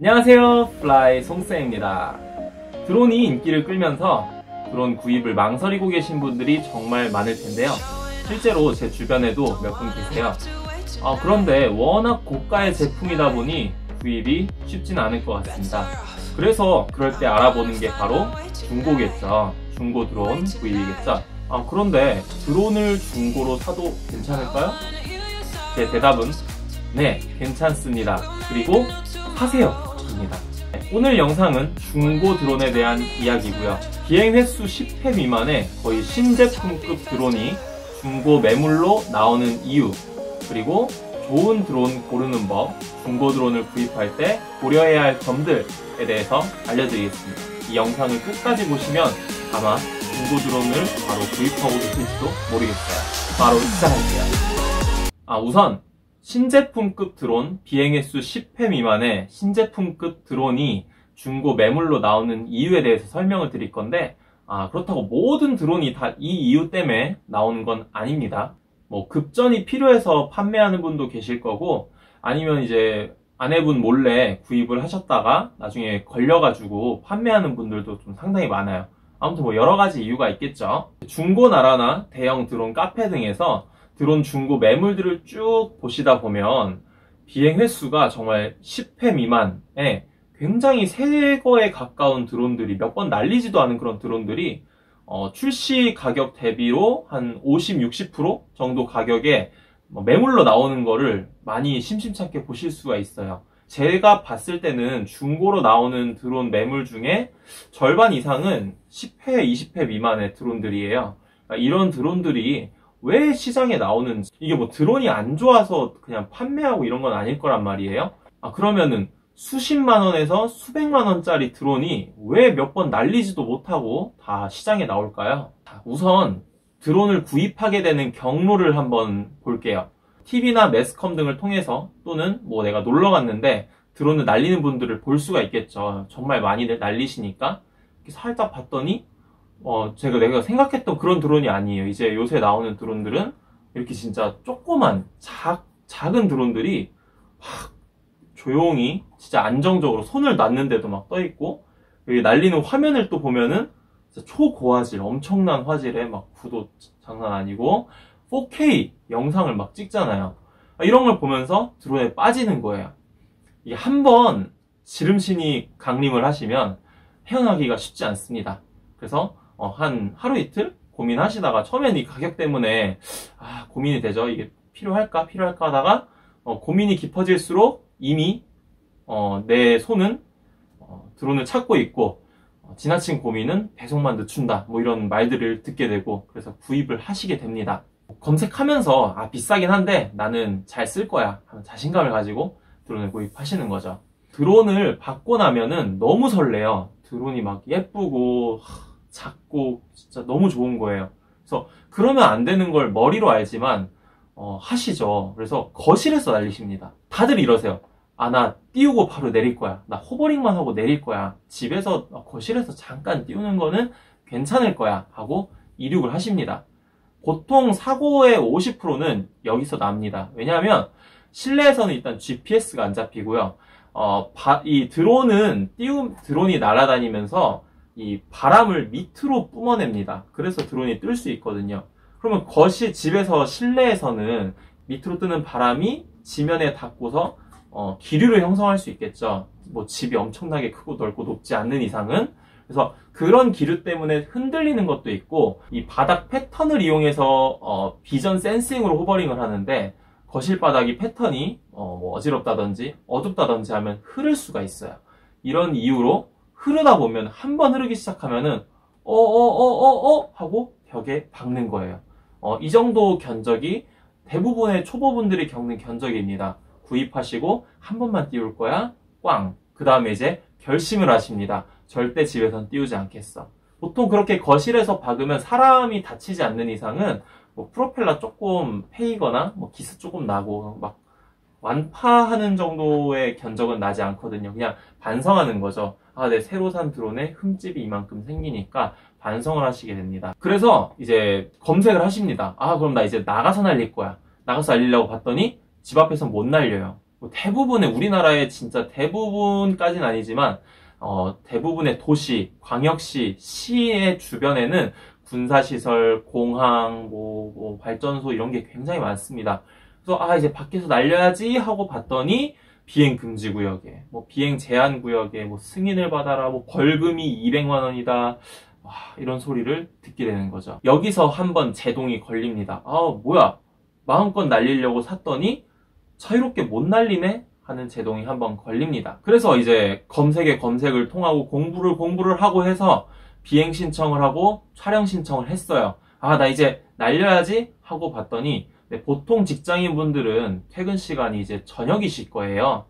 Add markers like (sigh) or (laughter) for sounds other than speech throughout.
안녕하세요. 플라이 송쌤입니다. 드론이 인기를 끌면서 드론 구입을 망설이고 계신 분들이 정말 많을 텐데요. 실제로 제 주변에도 몇 분 계세요. 아, 그런데 워낙 고가의 제품이다 보니 구입이 쉽진 않을 것 같습니다. 그래서 그럴 때 알아보는 게 바로 중고겠죠. 중고 드론 구입이겠죠. 아, 그런데 드론을 중고로 사도 괜찮을까요? 제 대답은 네 괜찮습니다. 그리고 사세요 입니다. 오늘 영상은 중고 드론에 대한 이야기고요. 비행 횟수 10회 미만의 거의 신제품급 드론이 중고 매물로 나오는 이유 그리고 좋은 드론 고르는 법 중고 드론을 구입할 때 고려해야 할 점들에 대해서 알려드리겠습니다. 이 영상을 끝까지 보시면 아마 중고 드론을 바로 구입하고 계실지도 모르겠어요. 바로 시작할게요. 아 우선 신제품급 드론 비행횟수 10회 미만의 신제품급 드론이 중고 매물로 나오는 이유에 대해서 설명을 드릴 건데 아 그렇다고 모든 드론이 다 이 이유 때문에 나오는 건 아닙니다. 뭐 급전이 필요해서 판매하는 분도 계실 거고 아니면 이제 아내분 몰래 구입을 하셨다가 나중에 걸려가지고 판매하는 분들도 좀 상당히 많아요. 아무튼 뭐 여러 가지 이유가 있겠죠. 중고나라나 대형 드론 카페 등에서 드론 중고 매물들을 쭉 보시다 보면 비행 횟수가 정말 10회 미만에 굉장히 새 거에 가까운 드론들이 몇 번 날리지도 않은 그런 드론들이 어, 출시 가격 대비로 한 50, 60% 정도 가격에 뭐 매물로 나오는 거를 많이 심심찮게 보실 수가 있어요. 제가 봤을 때는 중고로 나오는 드론 매물 중에 절반 이상은 10회, 20회 미만의 드론들이에요. 그러니까 이런 드론들이 왜 시장에 나오는지 이게 뭐 드론이 안 좋아서 그냥 판매하고 이런 건 아닐 거란 말이에요? 아 그러면은 수십만 원에서 수백만 원짜리 드론이 왜 몇 번 날리지도 못하고 다 시장에 나올까요? 우선 드론을 구입하게 되는 경로를 한번 볼게요. TV나 매스컴 등을 통해서 또는 뭐 내가 놀러 갔는데 드론을 날리는 분들을 볼 수가 있겠죠. 정말 많이들 날리시니까. 살짝 봤더니 어, 제가 내가 생각했던 그런 드론이 아니에요. 이제 요새 나오는 드론들은 이렇게 진짜 조그만, 작, 작은 드론들이 막 조용히, 진짜 안정적으로 손을 놨는데도 막 떠있고, 여기 날리는 화면을 또 보면은 초고화질, 엄청난 화질에 막 구도 장난 아니고, 4K 영상을 막 찍잖아요. 이런 걸 보면서 드론에 빠지는 거예요. 이게 한 번 지름신이 강림을 하시면 헤어나기가 쉽지 않습니다. 그래서 어, 한 하루 이틀 고민하시다가 처음엔 이 가격 때문에 아, 고민이 되죠. 이게 필요할까 필요할까 하다가 어, 고민이 깊어질수록 이미 어, 내 손은 어, 드론을 찾고 있고 어, 지나친 고민은 배송만 늦춘다 뭐 이런 말들을 듣게 되고 그래서 구입을 하시게 됩니다. 검색하면서 아 비싸긴 한데 나는 잘 쓸 거야 하는 자신감을 가지고 드론을 구입하시는 거죠. 드론을 받고 나면은 너무 설레요. 드론이 막 예쁘고 하, 작고 진짜 너무 좋은 거예요. 그래서 그러면 안 되는 걸 머리로 알지만 어, 하시죠. 그래서 거실에서 날리십니다. 다들 이러세요. 아, 나 띄우고 바로 내릴 거야. 나 호버링만 하고 내릴 거야. 집에서 어, 거실에서 잠깐 띄우는 거는 괜찮을 거야. 하고 이륙을 하십니다. 보통 사고의 50%는 여기서 납니다. 왜냐하면 실내에서는 일단 GPS가 안 잡히고요. 어, 바, 이 드론은 띄우, 드론이 날아다니면서 이 바람을 밑으로 뿜어냅니다. 그래서 드론이 뜰 수 있거든요. 그러면 거실 집에서 실내에서는 밑으로 뜨는 바람이 지면에 닿고서 어, 기류를 형성할 수 있겠죠. 뭐 집이 엄청나게 크고 넓고 높지 않는 이상은 그래서 그런 기류 때문에 흔들리는 것도 있고 이 바닥 패턴을 이용해서 어, 비전 센싱으로 호버링을 하는데 거실 바닥이 패턴이 어, 뭐 어지럽다든지 어둡다든지 하면 흐를 수가 있어요. 이런 이유로 흐르다 보면 한 번 흐르기 시작하면은 어어어어어 어, 하고 벽에 박는 거예요. 어, 이 정도 견적이 대부분의 초보분들이 겪는 견적입니다. 구입하시고 한 번만 띄울 거야 꽝. 그 다음에 이제 결심을 하십니다. 절대 집에선 띄우지 않겠어. 보통 그렇게 거실에서 박으면 사람이 다치지 않는 이상은 뭐 프로펠러 조금 패이거나 뭐 기스 조금 나고 막 완파하는 정도의 견적은 나지 않거든요. 그냥 반성하는 거죠. 아, 내 새로 산 드론에 흠집이 이만큼 생기니까 반성을 하시게 됩니다. 그래서 이제 검색을 하십니다. 아, 그럼 나 이제 나가서 날릴 거야. 나가서 날리려고 봤더니 집 앞에서 못 날려요. 뭐 대부분의 우리나라의 진짜 대부분까지는 아니지만 어, 대부분의 도시, 광역시, 시의 주변에는 군사시설, 공항, 뭐, 뭐 발전소 이런 게 굉장히 많습니다. 그래서 아 이제 밖에서 날려야지 하고 봤더니 비행 금지 구역에 뭐 비행 제한 구역에 뭐 승인을 받아라 뭐 벌금이 200만 원이다 와, 이런 소리를 듣게 되는 거죠. 여기서 한번 제동이 걸립니다. 아 뭐야 마음껏 날리려고 샀더니 자유롭게 못 날리네 하는 제동이 한번 걸립니다. 그래서 이제 검색에 검색을 통하고 공부를 공부를 하고 해서 비행 신청을 하고 촬영 신청을 했어요. 아 나 이제 날려야지 하고 봤더니 네, 보통 직장인 분들은 퇴근 시간이 이제 저녁이실 거예요.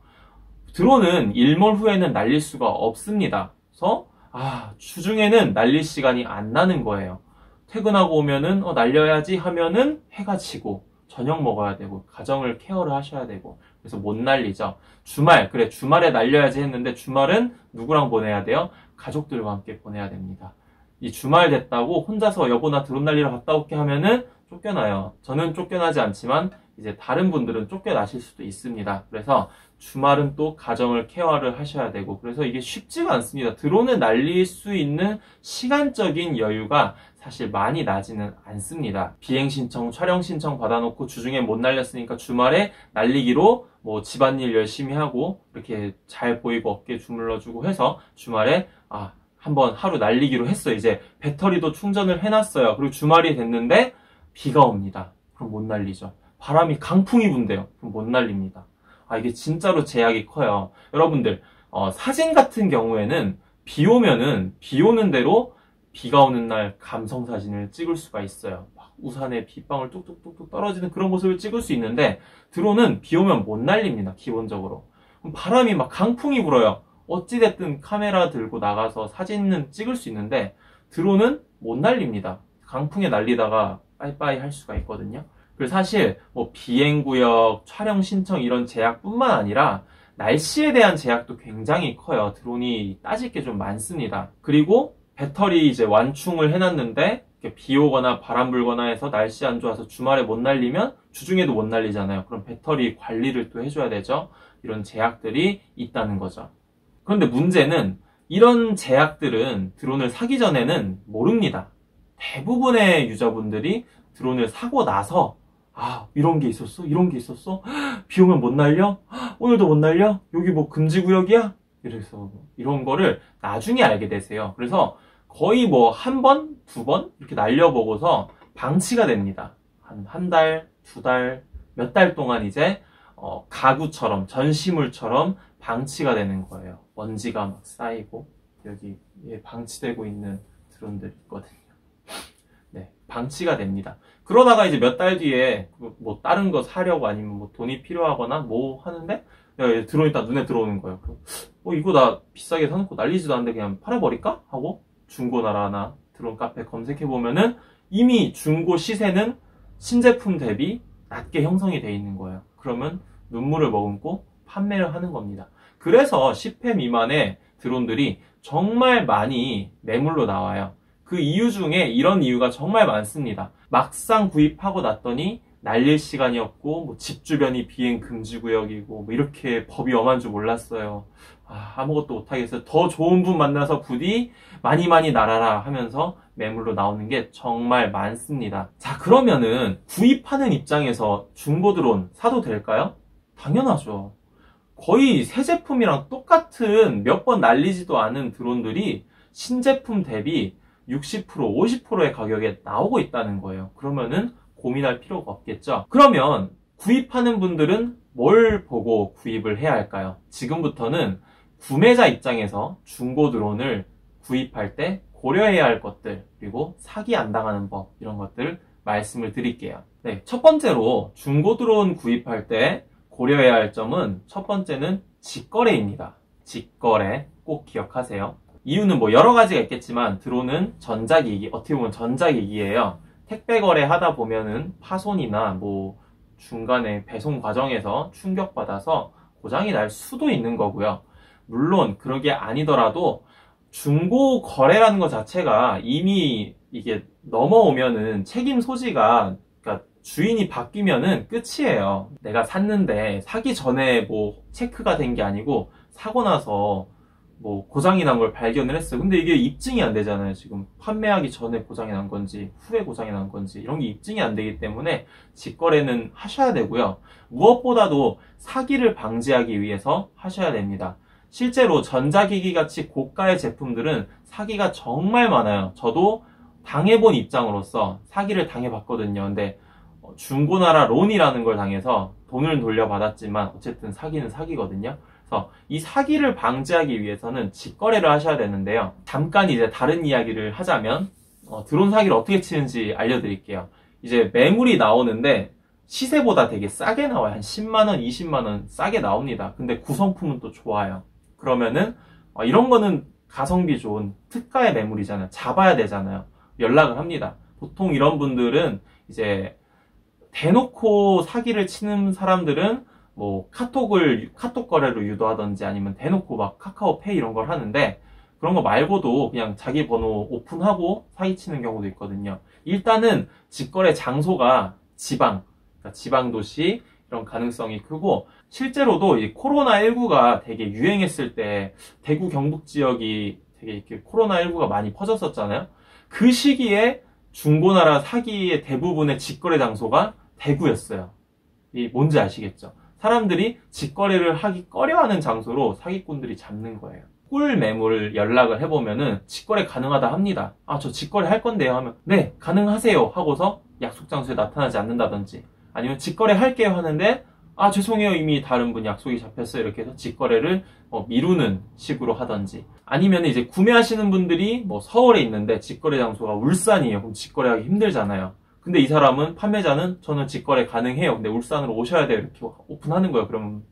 드론은 일몰 후에는 날릴 수가 없습니다. 그래서 아 주중에는 날릴 시간이 안 나는 거예요. 퇴근하고 오면은 어, 날려야지 하면은 해가 지고 저녁 먹어야 되고 가정을 케어를 하셔야 되고 그래서 못 날리죠. 주말 그래 주말에 날려야지 했는데 주말은 누구랑 보내야 돼요? 가족들과 함께 보내야 됩니다. 이 주말 됐다고 혼자서 여보나 드론 날리러 갔다 올게 하면은 쫓겨나요. 저는 쫓겨나지 않지만 이제 다른 분들은 쫓겨나실 수도 있습니다. 그래서 주말은 또 가정을 케어를 하셔야 되고 그래서 이게 쉽지가 않습니다. 드론을 날릴 수 있는 시간적인 여유가 사실 많이 나지는 않습니다. 비행 신청, 촬영 신청 받아놓고 주중에 못 날렸으니까 주말에 날리기로 뭐 집안일 열심히 하고 이렇게 잘 보이고 어깨 주물러주고 해서 주말에 아 한번 하루 날리기로 했어. 이제 배터리도 충전을 해놨어요. 그리고 주말이 됐는데 비가 옵니다. 그럼 못 날리죠. 바람이 강풍이 분대요. 그럼 못 날립니다. 아, 이게 진짜로 제약이 커요. 여러분들, 어, 사진 같은 경우에는 비 오면은 비 오는 대로 비가 오는 날 감성 사진을 찍을 수가 있어요. 막 우산에 빗방울 뚝뚝뚝뚝 떨어지는 그런 모습을 찍을 수 있는데 드론은 비 오면 못 날립니다. 기본적으로. 바람이 막 강풍이 불어요. 어찌됐든 카메라 들고 나가서 사진은 찍을 수 있는데 드론은 못 날립니다. 강풍에 날리다가 빠이빠이 할 수가 있거든요. 그리고 사실 뭐 비행구역, 촬영 신청 이런 제약뿐만 아니라 날씨에 대한 제약도 굉장히 커요. 드론이 따질 게 좀 많습니다. 그리고 배터리 이제 완충을 해놨는데 비 오거나 바람 불거나 해서 날씨 안 좋아서 주말에 못 날리면 주중에도 못 날리잖아요. 그럼 배터리 관리를 또 해줘야 되죠. 이런 제약들이 있다는 거죠. 그런데 문제는 이런 제약들은 드론을 사기 전에는 모릅니다. 대부분의 유저분들이 드론을 사고 나서 아 이런 게 있었어? 이런 게 있었어? (gasps) 비 오면 못 날려? (gasps) 오늘도 못 날려? 여기 뭐 금지 구역이야? 이래서 이런 거를 나중에 알게 되세요. 그래서 거의 뭐 한 번, 두 번 이렇게 날려보고서 방치가 됩니다. 한 한 달, 두 달, 몇 달 동안 이제 어, 가구처럼 전시물처럼 방치가 되는 거예요. 먼지가 막 쌓이고 여기 방치되고 있는 드론들이 있거든요. 네, 방치가 됩니다. 그러다가 이제 몇 달 뒤에 뭐 다른 거 사려고 아니면 뭐 돈이 필요하거나 뭐 하는데 딱 눈에 들어오는 거예요. 어 이거 나 비싸게 사놓고 날리지도 않는데 그냥 팔아버릴까 하고 중고나라나 드론 카페 검색해 보면은 이미 중고 시세는 신제품 대비 낮게 형성이 돼 있는 거예요. 그러면 눈물을 머금고 판매를 하는 겁니다. 그래서 10회 미만의 드론들이 정말 많이 매물로 나와요. 그 이유 중에 이런 이유가 정말 많습니다. 막상 구입하고 났더니 날릴 시간이 없고 뭐 집 주변이 비행 금지 구역이고 뭐 이렇게 법이 엄한 줄 몰랐어요. 아, 무것도 못하겠어요. 더 좋은 분 만나서 부디 많이 많이 날아라 하면서 매물로 나오는 게 정말 많습니다. 자 그러면은 구입하는 입장에서 중고 드론 사도 될까요? 당연하죠. 거의 새 제품이랑 똑같은 몇 번 날리지도 않은 드론들이 신제품 대비 60% 50%의 가격에 나오고 있다는 거예요. 그러면은 고민할 필요가 없겠죠. 그러면 구입하는 분들은 뭘 보고 구입을 해야 할까요? 지금부터는 구매자 입장에서 중고 드론을 구입할 때 고려해야 할 것들 그리고 사기 안 당하는 법 이런 것들 말씀을 드릴게요. 네, 첫 번째로 중고 드론 구입할 때 고려해야 할 점은 첫 번째는 직거래입니다. 직거래 꼭 기억하세요. 이유는 뭐 여러 가지가 있겠지만 드론은 전자기기, 어떻게 보면 전자기기예요. 택배 거래 하다 보면은 파손이나 뭐 중간에 배송 과정에서 충격받아서 고장이 날 수도 있는 거고요. 물론 그런 게 아니더라도 중고 거래라는 것 자체가 이미 이게 넘어오면은 책임 소지가 그러니까 주인이 바뀌면은 끝이에요. 내가 샀는데 사기 전에 뭐 체크가 된 게 아니고 사고 나서 뭐 고장이 난 걸 발견을 했어요. 근데 이게 입증이 안 되잖아요. 지금 판매하기 전에 고장이 난 건지 후에 고장이 난 건지 이런 게 입증이 안 되기 때문에 직거래는 하셔야 되고요. 무엇보다도 사기를 방지하기 위해서 하셔야 됩니다. 실제로 전자기기 같이 고가의 제품들은 사기가 정말 많아요. 저도 당해본 입장으로서 사기를 당해봤거든요. 근데 어, 중고나라 론이라는 걸 당해서 돈을 돌려받았지만 어쨌든 사기는 사기거든요. 그래서 이 사기를 방지하기 위해서는 직거래를 하셔야 되는데요. 잠깐 이제 다른 이야기를 하자면 어, 드론 사기를 어떻게 치는지 알려드릴게요. 이제 매물이 나오는데 시세보다 되게 싸게 나와요. 한 10만원, 20만원 싸게 나옵니다. 근데 구성품은 또 좋아요. 그러면은 어, 이런 거는 가성비 좋은 특가의 매물이잖아요. 잡아야 되잖아요. 연락을 합니다. 보통 이런 분들은 이제 대놓고 사기를 치는 사람들은 뭐 카톡을 카톡 거래로 유도하든지 아니면 대놓고 막 카카오페이 이런 걸 하는데 그런 거 말고도 그냥 자기 번호 오픈하고 사기치는 경우도 있거든요. 일단은 직거래 장소가 지방, 그러니까 지방 도시 이런 가능성이 크고 실제로도 이 코로나19가 되게 유행했을 때 대구 경북 지역이 되게 이렇게 코로나19가 많이 퍼졌었잖아요. 그 시기에 중고나라 사기의 대부분의 직거래 장소가 대구였어요. 이 뭔지 아시겠죠? 사람들이 직거래를 하기 꺼려하는 장소로 사기꾼들이 잡는 거예요. 꿀 매물 연락을 해보면은 직거래 가능하다 합니다. 아, 저 직거래 할 건데요 하면 네, 가능하세요 하고서 약속 장소에 나타나지 않는다든지 아니면 직거래 할게요 하는데 아, 죄송해요. 이미 다른 분 약속이 잡혔어요. 이렇게 해서 직거래를 어, 미루는 식으로 하던지. 아니면 이제 구매하시는 분들이 뭐 서울에 있는데 직거래 장소가 울산이에요. 그럼 직거래하기 힘들잖아요. 근데 이 사람은 판매자는 저는 직거래 가능해요. 근데 울산으로 오셔야 돼요. 이렇게 오픈하는 거예요. 그러면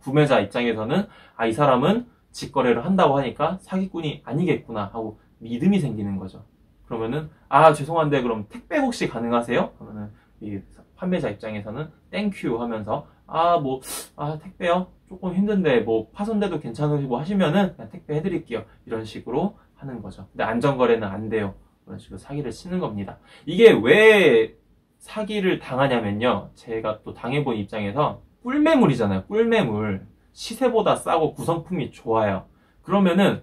구매자 입장에서는 아, 이 사람은 직거래를 한다고 하니까 사기꾼이 아니겠구나 하고 믿음이 생기는 거죠. 그러면은 아, 죄송한데 그럼 택배 혹시 가능하세요? 그러면은 이 판매자 입장에서는 thank you 하면서 아, 뭐, 아, 택배요? 조금 힘든데, 뭐, 파손돼도 괜찮으시고 하시면은, 그냥 택배 해드릴게요. 이런 식으로 하는 거죠. 근데 안전거래는 안 돼요. 그런 식으로 사기를 치는 겁니다. 이게 왜 사기를 당하냐면요. 제가 또 당해본 입장에서, 꿀매물이잖아요. 꿀매물. 시세보다 싸고 구성품이 좋아요. 그러면은,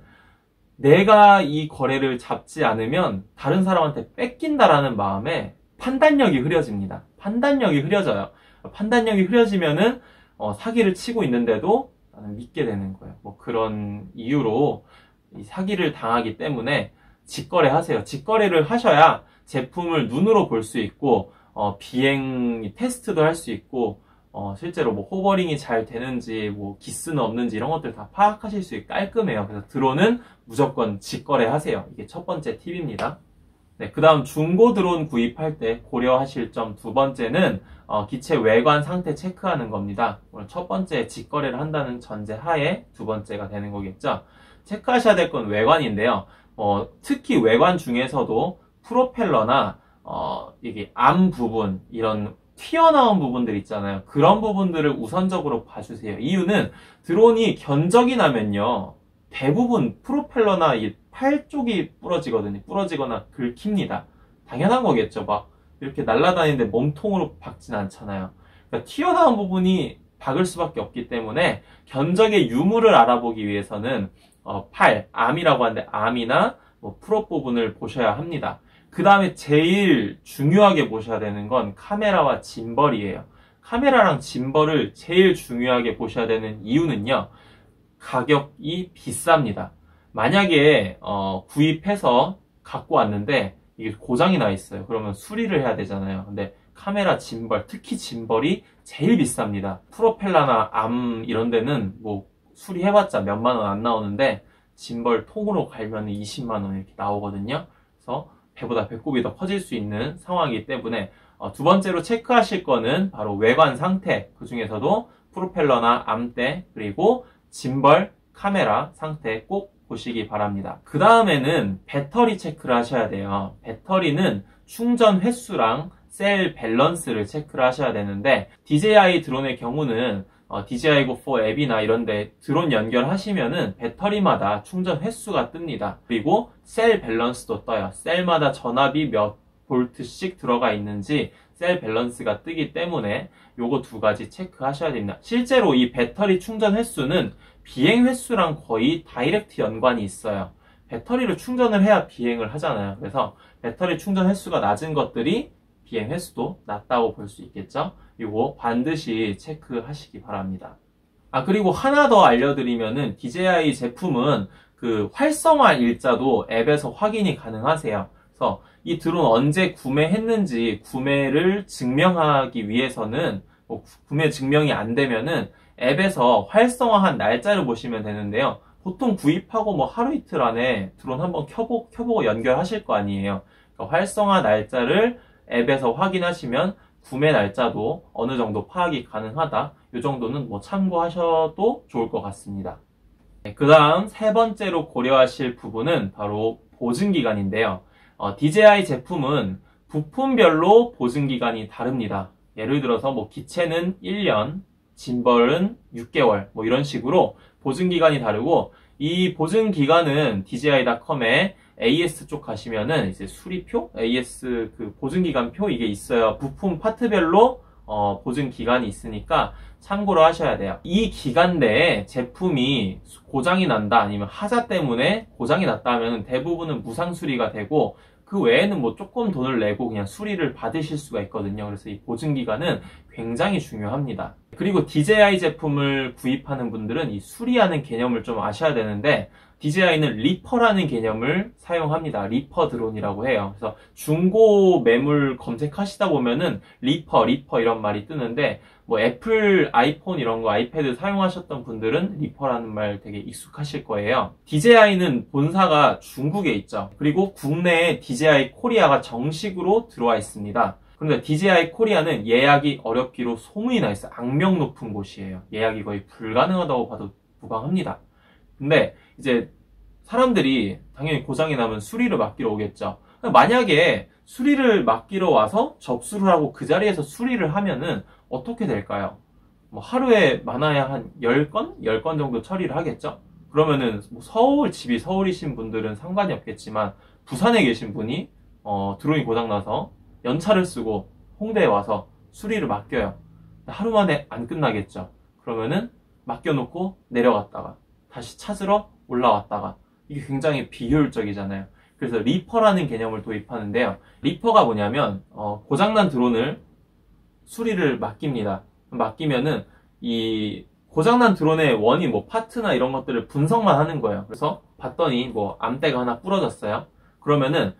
내가 이 거래를 잡지 않으면 다른 사람한테 뺏긴다라는 마음에 판단력이 흐려집니다. 판단력이 흐려져요. 판단력이 흐려지면은 어, 사기를 치고 있는데도 믿게 되는 거예요. 뭐 그런 이유로 사기를 당하기 때문에 직거래 하세요. 직거래를 하셔야 제품을 눈으로 볼 수 있고 어, 비행 테스트도 할 수 있고 어, 실제로 뭐 호버링이 잘 되는지 뭐 기스는 없는지 이런 것들 다 파악하실 수 있게 깔끔해요. 그래서 드론은 무조건 직거래 하세요. 이게 첫 번째 팁입니다. 네, 그 다음 중고 드론 구입할 때 고려하실 점 두 번째는 어, 기체 외관 상태 체크하는 겁니다. 오늘 첫 번째 직거래를 한다는 전제 하에 두 번째가 되는 거겠죠. 체크하셔야 될 건 외관인데요. 어, 특히 외관 중에서도 프로펠러나 어, 이게 암 부분 이런 튀어나온 부분들 있잖아요. 그런 부분들을 우선적으로 봐주세요. 이유는 드론이 견적이 나면요. 대부분 프로펠러나 이 팔 쪽이 부러지거든요. 부러지거나 긁힙니다. 당연한 거겠죠. 막 이렇게 날아다니는데 몸통으로 박진 않잖아요. 그러니까 튀어나온 부분이 박을 수밖에 없기 때문에 견적의 유무를 알아보기 위해서는 어, 팔, arm이라고 하는데 arm이나 뭐 prop 부분을 보셔야 합니다. 그 다음에 제일 중요하게 보셔야 되는 건 카메라와 짐벌이에요. 카메라랑 짐벌을 제일 중요하게 보셔야 되는 이유는요. 가격이 비쌉니다. 만약에 어, 구입해서 갖고 왔는데 이게 고장이 나 있어요. 그러면 수리를 해야 되잖아요. 근데 카메라 짐벌, 특히 짐벌이 제일 비쌉니다. 프로펠러나 arm 이런 데는 뭐 수리해봤자 몇만 원 안 나오는데 짐벌 통으로 갈면 20만 원 이렇게 나오거든요. 그래서 배보다 배꼽이 더 커질 수 있는 상황이기 때문에 어, 두 번째로 체크하실 거는 바로 외관 상태 그 중에서도 프로펠러나 arm대 그리고 짐벌 카메라 상태 꼭 보시기 바랍니다. 그 다음에는 배터리 체크를 하셔야 돼요. 배터리는 충전 횟수랑 셀 밸런스를 체크를 하셔야 되는데 DJI 드론의 경우는 어, DJI Go4 앱이나 이런데 드론 연결하시면은 배터리마다 충전 횟수가 뜹니다. 그리고 셀 밸런스도 떠요. 셀마다 전압이 몇 볼트씩 들어가 있는지 셀 밸런스가 뜨기 때문에 요거 두 가지 체크하셔야 됩니다. 실제로 이 배터리 충전 횟수는 비행 횟수랑 거의 direct 연관이 있어요. 배터리를 충전을 해야 비행을 하잖아요. 그래서 배터리 충전 횟수가 낮은 것들이 비행 횟수도 낮다고 볼 수 있겠죠. 이거 반드시 체크하시기 바랍니다. 아 그리고 하나 더 알려드리면은 DJI 제품은 그 활성화 일자도 앱에서 확인이 가능하세요. 그래서 이 드론 언제 구매했는지 구매를 증명하기 위해서는 뭐 구매 증명이 안 되면은 앱에서 활성화한 날짜를 보시면 되는데요. 보통 구입하고 뭐 하루 이틀 안에 드론 한번 켜보, 켜보고 연결하실 거 아니에요. 그러니까 활성화 날짜를 앱에서 확인하시면 구매 날짜도 어느 정도 파악이 가능하다. 이 정도는 뭐 참고하셔도 좋을 것 같습니다. 네, 그 다음 세 번째로 고려하실 부분은 바로 보증기간인데요. 어, DJI 제품은 부품별로 보증기간이 다릅니다. 예를 들어서 뭐 기체는 1년, 짐벌은 6개월, 뭐 이런 식으로 보증기간이 다르고 이 보증기간은 DJI.com에 AS 쪽 가시면은 이제 수리표, AS 그 보증기간표 이게 있어요. 부품 파트별로 어, 보증 기간이 있으니까 참고로 하셔야 돼요. 이 기간 내에 제품이 고장이 난다 아니면 하자 때문에 고장이 났다 하면 대부분은 무상 수리가 되고 그 외에는 뭐 조금 돈을 내고 그냥 수리를 받으실 수가 있거든요. 그래서 이 보증 기간은 굉장히 중요합니다. 그리고 DJI 제품을 구입하는 분들은 이 수리하는 개념을 좀 아셔야 되는데 DJI는 리퍼라는 개념을 사용합니다. 리퍼 드론이라고 해요. 그래서 중고 매물 검색하시다 보면은 리퍼, 리퍼 이런 말이 뜨는데 뭐 애플 아이폰 이런 거 아이패드 사용하셨던 분들은 리퍼라는 말 되게 익숙하실 거예요. DJI는 본사가 중국에 있죠. 그리고 국내에 DJI 코리아가 정식으로 들어와 있습니다. 그런데 DJI 코리아는 예약이 어렵기로 소문이 나 있어요. 악명 높은 곳이에요. 예약이 거의 불가능하다고 봐도 무방합니다. 근데 이제 사람들이 당연히 고장이 나면 수리를 맡기러 오겠죠. 만약에 수리를 맡기러 와서 접수를 하고 그 자리에서 수리를 하면은 어떻게 될까요? 뭐 하루에 많아야 한 10건? 10건 정도 처리를 하겠죠? 그러면은 뭐 서울, 집이 서울이신 분들은 상관이 없겠지만 부산에 계신 분이 어, 드론이 고장나서 연차를 쓰고 홍대에 와서 수리를 맡겨요. 하루 만에 안 끝나겠죠? 그러면은 맡겨놓고 내려갔다가 다시 찾으러 올라왔다가 이게 굉장히 비효율적이잖아요. 그래서 리퍼라는 개념을 도입하는데요. 리퍼가 뭐냐면 어, 고장난 드론을 수리를 맡깁니다. 맡기면은 이 고장난 드론의 원인, 뭐 파트나 이런 것들을 분석만 하는 거예요. 그래서 봤더니 뭐 암대가 하나 부러졌어요. 그러면은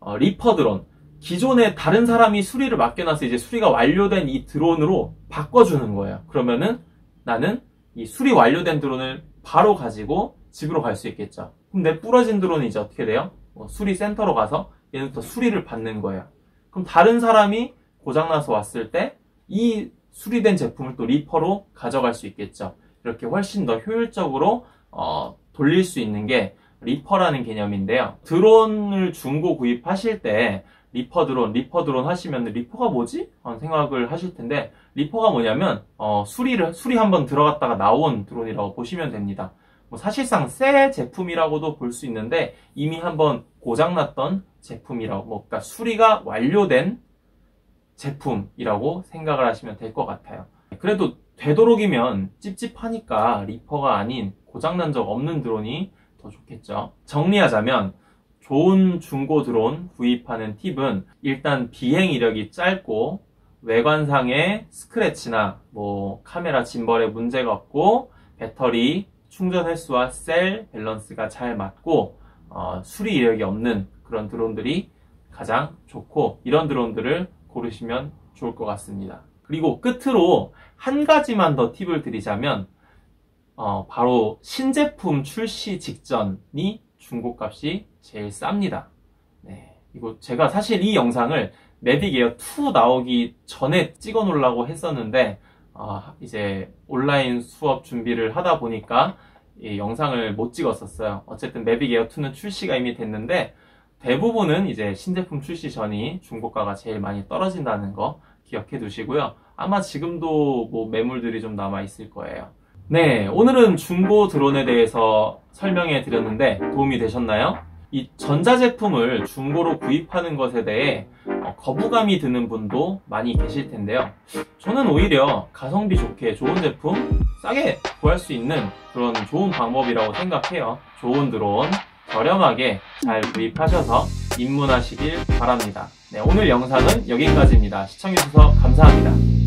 어, 리퍼 드론 기존에 다른 사람이 수리를 맡겨놔서 이제 수리가 완료된 이 드론으로 바꿔주는 거예요. 그러면은 나는 이 수리 완료된 드론을 바로 가지고 집으로 갈 수 있겠죠. 그럼 내 부러진 드론이 이제 어떻게 돼요? 뭐 수리 센터로 가서 얘는부터 수리를 받는 거예요. 그럼 다른 사람이 고장나서 왔을 때 이 수리된 제품을 또 리퍼로 가져갈 수 있겠죠. 이렇게 훨씬 더 효율적으로 어, 돌릴 수 있는 게 리퍼라는 개념인데요. 드론을 중고 구입하실 때 리퍼 드론, 리퍼 드론 하시면 리퍼가 뭐지? 하는 생각을 하실 텐데 리퍼가 뭐냐면 어, 수리를 수리 한번 들어갔다가 나온 드론이라고 보시면 됩니다. 뭐 사실상 새 제품이라고도 볼 수 있는데 이미 한번 고장났던 제품이라고 뭐 그러니까 수리가 완료된 제품이라고 생각을 하시면 될 것 같아요. 그래도 되도록이면 찝찝하니까 리퍼가 아닌 고장난 적 없는 드론이 더 좋겠죠. 정리하자면 좋은 중고 드론 구입하는 팁은 일단 비행 이력이 짧고 외관상의 스크래치나 뭐 카메라 gimbal에 문제가 없고 배터리 충전 횟수와 셀 밸런스가 잘 맞고 어, 수리 이력이 없는 그런 드론들이 가장 좋고 이런 드론들을 고르시면 좋을 것 같습니다. 그리고 끝으로 한 가지만 더 팁을 드리자면 어, 바로 신제품 출시 직전이 중고값이 제일 쌉니다. 네, 이거 제가 사실 이 영상을 Mavic Air 2 나오기 전에 찍어 놓으려고 했었는데 어, 이제 온라인 수업 준비를 하다 보니까 이 영상을 못 찍었었어요. 어쨌든 Mavic Air 2는 출시가 이미 됐는데 대부분은 이제 신제품 출시 전이 중고가가 제일 많이 떨어진다는 거 기억해 두시고요. 아마 지금도 뭐 매물들이 좀 남아 있을 거예요. 네, 오늘은 중고 드론에 대해서 설명해 드렸는데 도움이 되셨나요? 이 전자제품을 중고로 구입하는 것에 대해 어, 거부감이 드는 분도 많이 계실 텐데요. 저는 오히려 가성비 좋게 좋은 제품 싸게 구할 수 있는 그런 좋은 방법이라고 생각해요. 좋은 드론 저렴하게 잘 구입하셔서 입문하시길 바랍니다. 네, 오늘 영상은 여기까지입니다. 시청해주셔서 감사합니다.